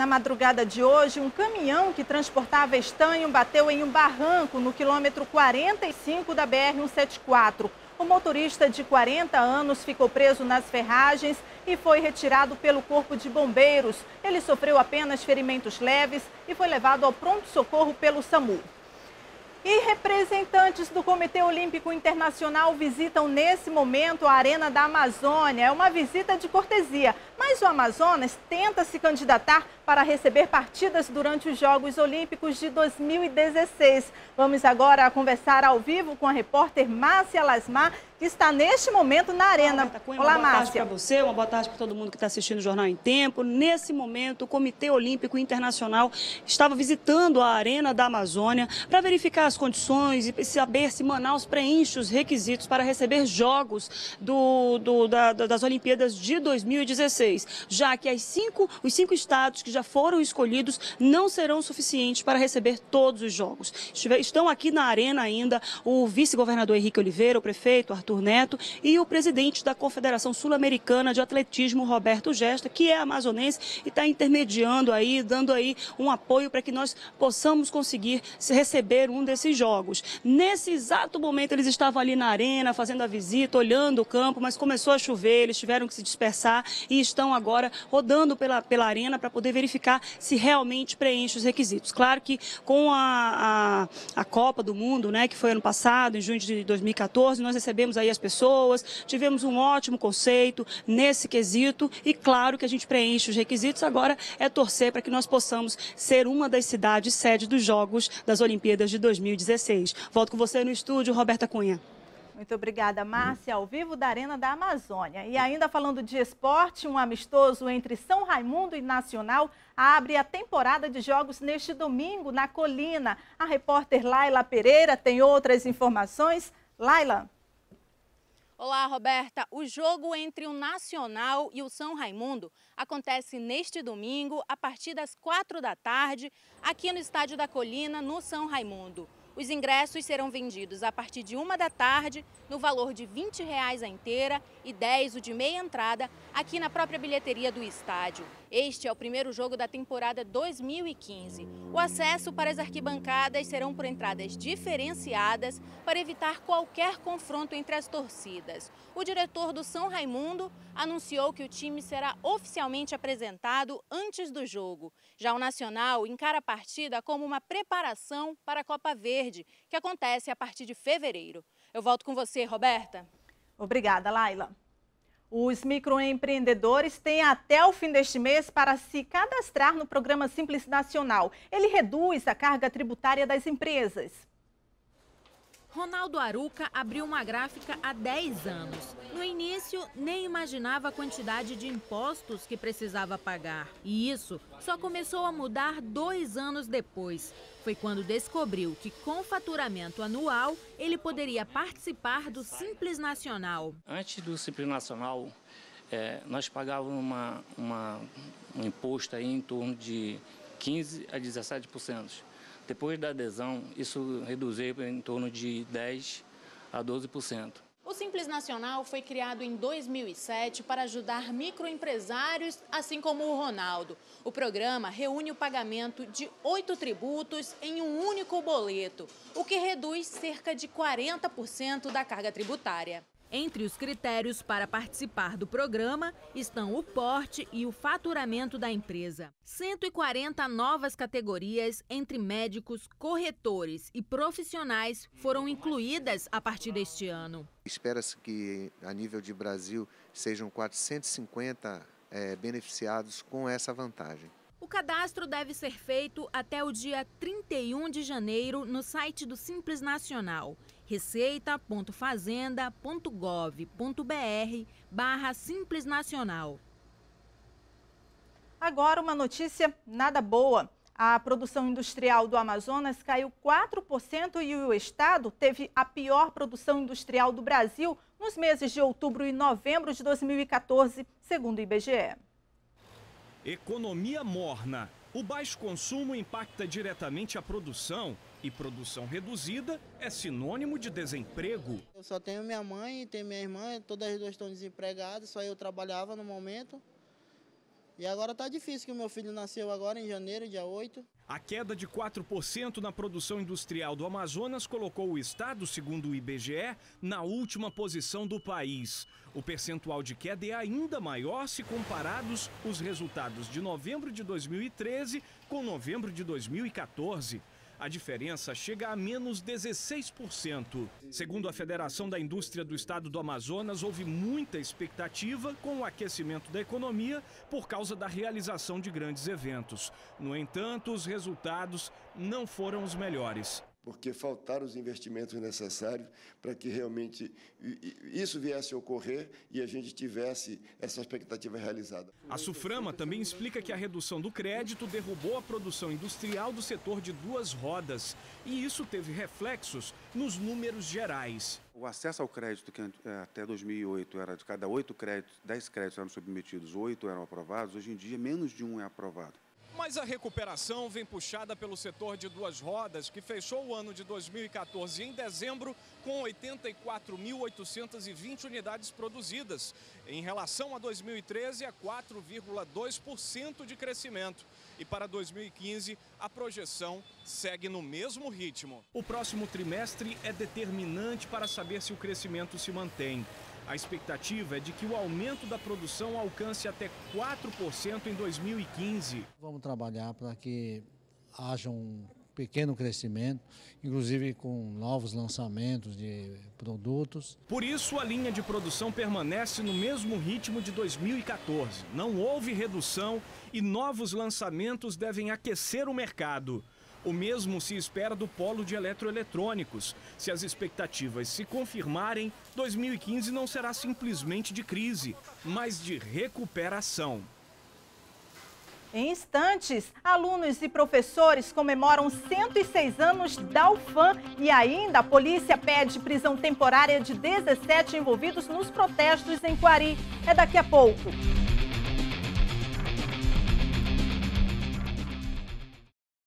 Na madrugada de hoje, um caminhão que transportava estanho bateu em um barranco no quilômetro 45 da BR-174. O motorista de 40 anos ficou preso nas ferragens e foi retirado pelo Corpo de Bombeiros. Ele sofreu apenas ferimentos leves e foi levado ao pronto-socorro pelo SAMU. E representantes do Comitê Olímpico Internacional visitam nesse momento a Arena da Amazônia. É uma visita de cortesia, mas o Amazonas tenta se candidatar para receber partidas durante os Jogos Olímpicos de 2016. Vamos agora conversar ao vivo com a repórter Márcia Lasmar, que está neste momento na arena. Cunha, Olá, uma boa Márcia. tarde para você, uma boa tarde para todo mundo que está assistindo o Jornal em Tempo. Nesse momento, o Comitê Olímpico Internacional estava visitando a Arena da Amazônia para verificar as condições e saber se Manaus preenche os requisitos para receber jogos do, do, da, das Olimpíadas de 2016, já que as cinco, os cinco estados que já foram escolhidos não serão suficientes para receber todos os jogos. Estão aqui na arena ainda o vice-governador Henrique Oliveira, o prefeito Arthur Neto, e o presidente da Confederação Sul-Americana de Atletismo, Roberto Gesta, que é amazonense e está intermediando aí, dando aí um apoio para que nós possamos conseguir receber um desses jogos. Nesse exato momento, eles estavam ali na arena, fazendo a visita, olhando o campo, mas começou a chover, eles tiveram que se dispersar e estão agora rodando pela, pela arena para poder verificar se realmente preenche os requisitos. Claro que com a, a, a Copa do Mundo, né, que foi ano passado, em junho de 2014, nós recebemos aí as pessoas, tivemos um ótimo conceito nesse quesito e claro que a gente preenche os requisitos, agora é torcer para que nós possamos ser uma das cidades sede dos Jogos das Olimpíadas de 2016. Volto com você no estúdio, Roberta Cunha. Muito obrigada, Márcia, ao vivo da Arena da Amazônia. E ainda falando de esporte, um amistoso entre São Raimundo e Nacional abre a temporada de jogos neste domingo na Colina. A repórter Laila Pereira tem outras informações. Laila. Olá, Roberta. O jogo entre o Nacional e o São Raimundo acontece neste domingo, a partir das quatro da tarde, aqui no Estádio da Colina, no São Raimundo. Os ingressos serão vendidos a partir de uma da tarde, no valor de 20 reais a inteira e 10 o de meia entrada, aqui na própria bilheteria do estádio. Este é o primeiro jogo da temporada 2015. O acesso para as arquibancadas serão por entradas diferenciadas para evitar qualquer confronto entre as torcidas. O diretor do São Raimundo anunciou que o time será oficialmente apresentado antes do jogo. Já o Nacional encara a partida como uma preparação para a Copa Verde, que acontece a partir de fevereiro. Eu volto com você, Roberta. Obrigada, Laila. Os microempreendedores têm até o fim deste mês para se cadastrar no programa Simples Nacional. Ele reduz a carga tributária das empresas. Ronaldo Aruca abriu uma gráfica há 10 anos. No início, nem imaginava a quantidade de impostos que precisava pagar. E isso só começou a mudar dois anos depois. Foi quando descobriu que, com faturamento anual, ele poderia participar do Simples Nacional. Antes do Simples Nacional, é, nós pagávamos uma, uma, um imposto aí em torno de 15% a 17%. Depois da adesão, isso reduziu em torno de 10% a 12%. O Simples Nacional foi criado em 2007 para ajudar microempresários, assim como o Ronaldo. O programa reúne o pagamento de oito tributos em um único boleto, o que reduz cerca de 40% da carga tributária. Entre os critérios para participar do programa estão o porte e o faturamento da empresa. 140 novas categorias entre médicos, corretores e profissionais foram incluídas a partir deste ano. Espera-se que, a nível de Brasil, sejam 450 é, beneficiados com essa vantagem. O cadastro deve ser feito até o dia 31 de janeiro no site do Simples Nacional receita.fazenda.gov.br barra Simples Nacional. Agora uma notícia nada boa. A produção industrial do Amazonas caiu 4% e o estado teve a pior produção industrial do Brasil nos meses de outubro e novembro de 2014, segundo o IBGE. Economia morna. O baixo consumo impacta diretamente a produção e produção reduzida é sinônimo de desemprego. Eu só tenho minha mãe e tenho minha irmã, todas as duas estão desempregadas, só eu trabalhava no momento. E agora está difícil, que o meu filho nasceu agora em janeiro, dia 8. A queda de 4% na produção industrial do Amazonas colocou o estado, segundo o IBGE, na última posição do país. O percentual de queda é ainda maior se comparados os resultados de novembro de 2013 com novembro de 2014 a diferença chega a menos 16%. Segundo a Federação da Indústria do Estado do Amazonas, houve muita expectativa com o aquecimento da economia por causa da realização de grandes eventos. No entanto, os resultados não foram os melhores porque faltaram os investimentos necessários para que realmente isso viesse a ocorrer e a gente tivesse essa expectativa realizada. A Suframa também explica que a redução do crédito derrubou a produção industrial do setor de duas rodas e isso teve reflexos nos números gerais. O acesso ao crédito, que é, até 2008 era de cada oito créditos, dez créditos eram submetidos, oito eram aprovados, hoje em dia menos de um é aprovado. Mas a recuperação vem puxada pelo setor de duas rodas, que fechou o ano de 2014 em dezembro com 84.820 unidades produzidas, em relação a 2013 a 4,2% de crescimento. E para 2015, a projeção segue no mesmo ritmo. O próximo trimestre é determinante para saber se o crescimento se mantém. A expectativa é de que o aumento da produção alcance até 4% em 2015. Vamos trabalhar para que haja um pequeno crescimento, inclusive com novos lançamentos de produtos. Por isso, a linha de produção permanece no mesmo ritmo de 2014. Não houve redução e novos lançamentos devem aquecer o mercado. O mesmo se espera do polo de eletroeletrônicos. Se as expectativas se confirmarem, 2015 não será simplesmente de crise, mas de recuperação. Em instantes, alunos e professores comemoram 106 anos da UFAM e ainda a polícia pede prisão temporária de 17 envolvidos nos protestos em Quari. É daqui a pouco.